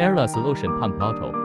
Airla Solution Pump Bottle.